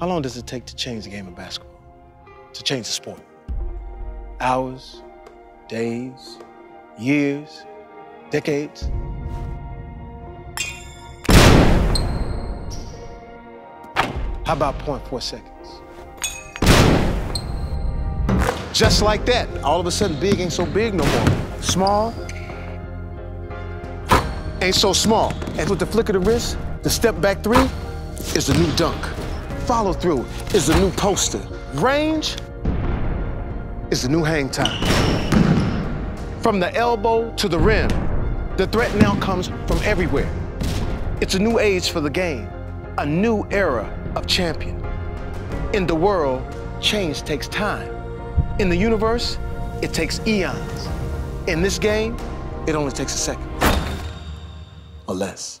How long does it take to change the game of basketball? To change the sport? Hours, days, years, decades? How about 0.4 seconds? Just like that, all of a sudden, big ain't so big no more. Small ain't so small. And with the flick of the wrist, the step back three is the new dunk. Follow through is the new poster. Range is the new hang time. From the elbow to the rim, the threat now comes from everywhere. It's a new age for the game, a new era of champion. In the world, change takes time. In the universe, it takes eons. In this game, it only takes a second or less.